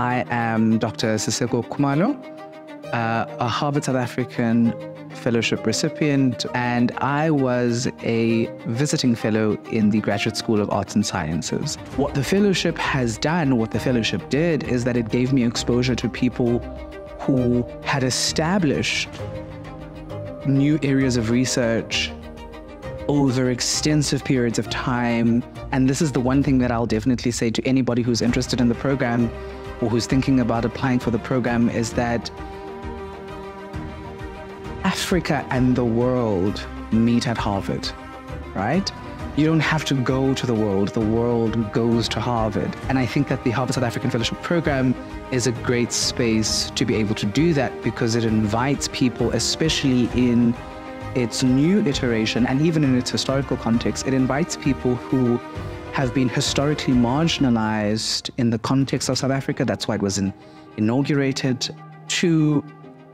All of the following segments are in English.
I am Dr. Siseko Kumalo, uh, a Harvard South African fellowship recipient, and I was a visiting fellow in the Graduate School of Arts and Sciences. What the fellowship has done, what the fellowship did, is that it gave me exposure to people who had established new areas of research over extensive periods of time. And this is the one thing that I'll definitely say to anybody who's interested in the program or who's thinking about applying for the program is that Africa and the world meet at Harvard, right? You don't have to go to the world, the world goes to Harvard. And I think that the Harvard South African Fellowship Program is a great space to be able to do that because it invites people, especially in its new iteration and even in its historical context, it invites people who have been historically marginalized in the context of South Africa. That's why it was in, inaugurated to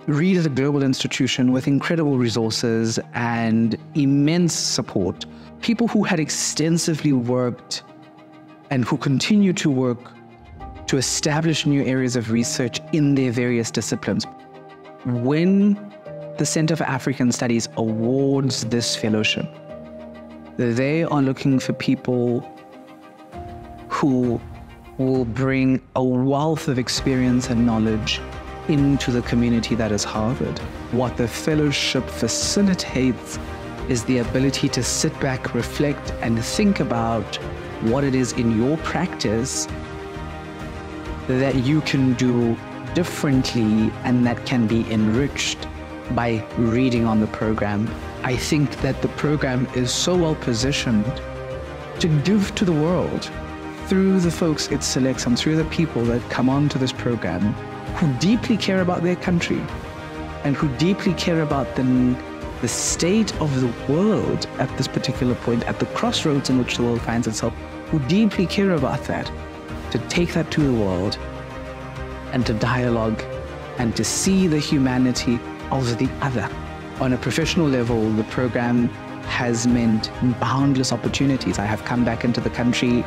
read at a global institution with incredible resources and immense support. People who had extensively worked and who continue to work to establish new areas of research in their various disciplines. When the Center for African Studies awards this fellowship, they are looking for people who will bring a wealth of experience and knowledge into the community that is Harvard. What the fellowship facilitates is the ability to sit back, reflect, and think about what it is in your practice that you can do differently and that can be enriched by reading on the program. I think that the program is so well positioned to give to the world through the folks it selects and through the people that come onto this program who deeply care about their country and who deeply care about the, the state of the world at this particular point, at the crossroads in which the world finds itself, who deeply care about that, to take that to the world and to dialogue and to see the humanity of the other. On a professional level, the program has meant boundless opportunities. I have come back into the country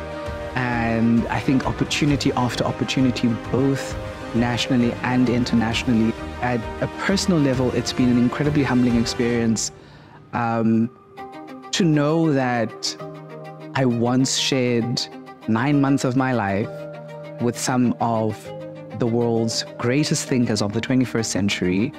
and I think opportunity after opportunity, both nationally and internationally. At a personal level, it's been an incredibly humbling experience um, to know that I once shared nine months of my life with some of the world's greatest thinkers of the 21st century